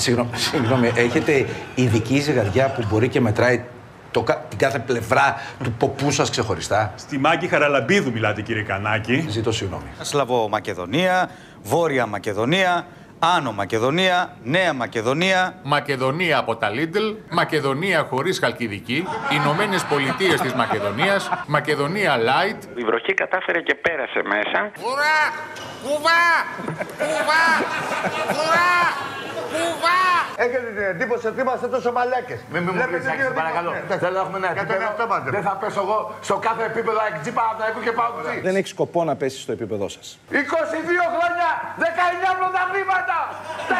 Συγγνώμη, συγγνώμη, έχετε ειδική ζυγαριά που μπορεί και μετράει το, κα- την κάθε πλευρά του ποπού σας ξεχωριστά; Στη Μάκη Χαραλαμπίδου μιλάτε κύριε Κανάκη. Ζητώ συγγνώμη. Σλαβομακεδονία, Βόρεια Μακεδονία, Άνω Μακεδονία, Νέα Μακεδονία, Μακεδονία από τα Lidl, Μακεδονία χωρίς Χαλκιδική, Ηνωμένες Πολιτείες της Μακεδονίας, Μακεδονία Light, Η βροχή κατάφερε και πέρασε μέσα. Ουρά! Κουβά! Κουβά! Ουρά! Κουβά! Έχετε την εντύπωση ότι είμαστε τόσο μαλάκες. Μην μου Βλέπετε πεις, τι Άκη, σε οδηγό- παρακαλώ. Ναι. Θέλω να έχουμε ένα Για τον επίπεδο. εαυτό μας, Δεν θα πέσω εγώ στο κάθε επίπεδο εκτζή Παναθηναϊκού και Παουτζή. Δεν έχεις σκοπό να πέσεις στο επίπεδό σας. 22 χρόνια, 19 πρωταθλήματα. Τα